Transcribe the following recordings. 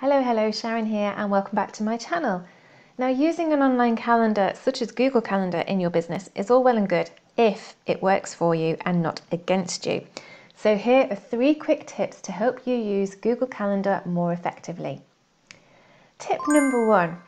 Hello, hello, Sharon here and welcome back to my channel. Now using an online calendar such as Google Calendar in your business is all well and good if it works for you and not against you. So here are three quick tips to help you use Google Calendar more effectively. Tip number one.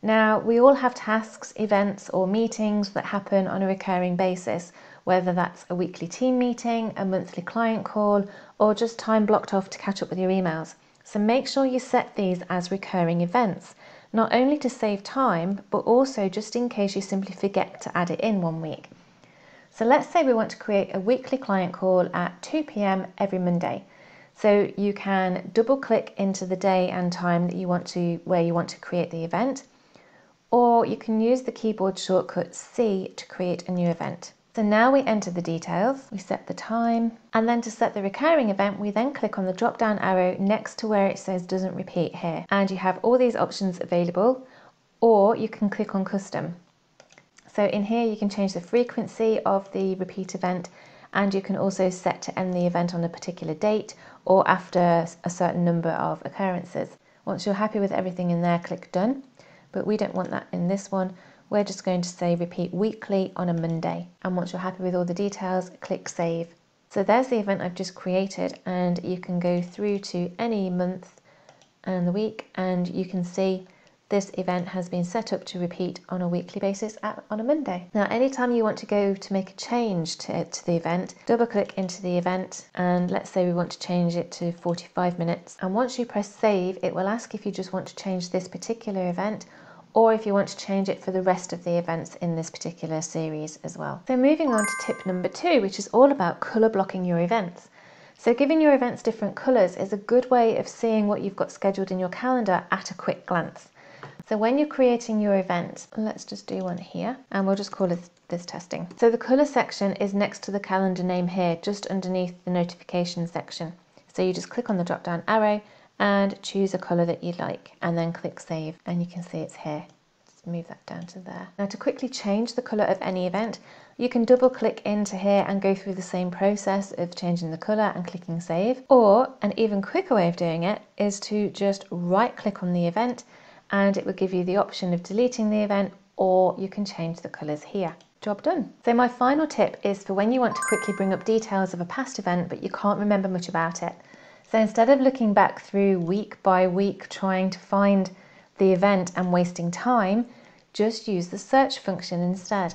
Now we all have tasks, events or meetings that happen on a recurring basis, whether that's a weekly team meeting, a monthly client call or just time blocked off to catch up with your emails. So make sure you set these as recurring events, not only to save time, but also just in case you simply forget to add it in one week. So let's say we want to create a weekly client call at 2 p.m. every Monday. So you can double click into the day and time that you want to, where you want to create the event, or you can use the keyboard shortcut C to create a new event. So now we enter the details, we set the time, and then to set the recurring event, we then click on the drop down arrow next to where it says doesn't repeat here. And you have all these options available, or you can click on custom. So in here, you can change the frequency of the repeat event, and you can also set to end the event on a particular date or after a certain number of occurrences. Once you're happy with everything in there, click done, but we don't want that in this one we're just going to say repeat weekly on a Monday. And once you're happy with all the details, click save. So there's the event I've just created and you can go through to any month and the week and you can see this event has been set up to repeat on a weekly basis at, on a Monday. Now, anytime you want to go to make a change to, to the event, double click into the event and let's say we want to change it to 45 minutes. And once you press save, it will ask if you just want to change this particular event or if you want to change it for the rest of the events in this particular series as well. So moving on to tip number two, which is all about colour blocking your events. So giving your events different colours is a good way of seeing what you've got scheduled in your calendar at a quick glance. So when you're creating your event, let's just do one here and we'll just call this, this testing. So the colour section is next to the calendar name here, just underneath the notification section. So you just click on the drop down arrow and choose a colour that you like and then click save and you can see it's here. Just move that down to there. Now to quickly change the colour of any event you can double click into here and go through the same process of changing the colour and clicking save or an even quicker way of doing it is to just right click on the event and it will give you the option of deleting the event or you can change the colours here job done. So my final tip is for when you want to quickly bring up details of a past event but you can't remember much about it. So instead of looking back through week by week trying to find the event and wasting time, just use the search function instead.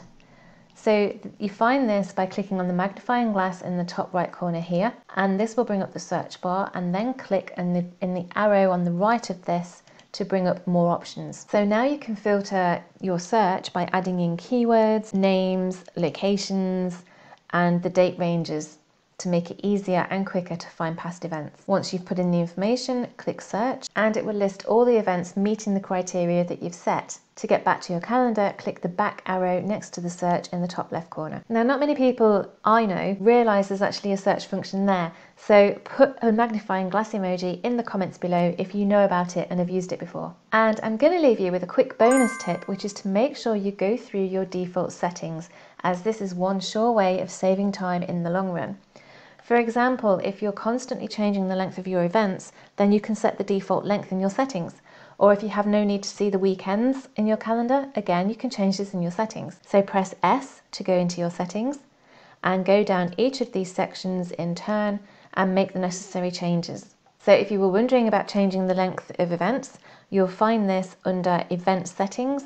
So you find this by clicking on the magnifying glass in the top right corner here, and this will bring up the search bar, and then click in the, in the arrow on the right of this to bring up more options. So now you can filter your search by adding in keywords, names, locations, and the date ranges to make it easier and quicker to find past events. Once you've put in the information, click search and it will list all the events meeting the criteria that you've set. To get back to your calendar, click the back arrow next to the search in the top left corner. Now, not many people I know realise there's actually a search function there, so put a magnifying glass emoji in the comments below if you know about it and have used it before. And I'm going to leave you with a quick bonus tip, which is to make sure you go through your default settings, as this is one sure way of saving time in the long run. For example, if you're constantly changing the length of your events, then you can set the default length in your settings. Or if you have no need to see the weekends in your calendar, again, you can change this in your settings. So press S to go into your settings and go down each of these sections in turn and make the necessary changes. So if you were wondering about changing the length of events, you'll find this under event settings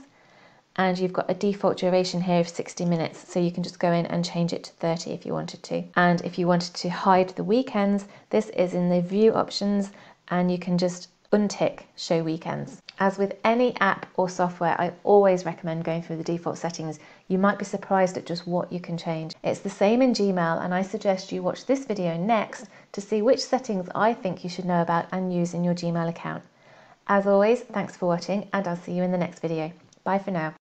and you've got a default duration here of 60 minutes so you can just go in and change it to 30 if you wanted to. And if you wanted to hide the weekends this is in the view options and you can just untick show weekends. As with any app or software I always recommend going through the default settings. You might be surprised at just what you can change. It's the same in Gmail and I suggest you watch this video next to see which settings I think you should know about and use in your Gmail account. As always thanks for watching and I'll see you in the next video. Bye for now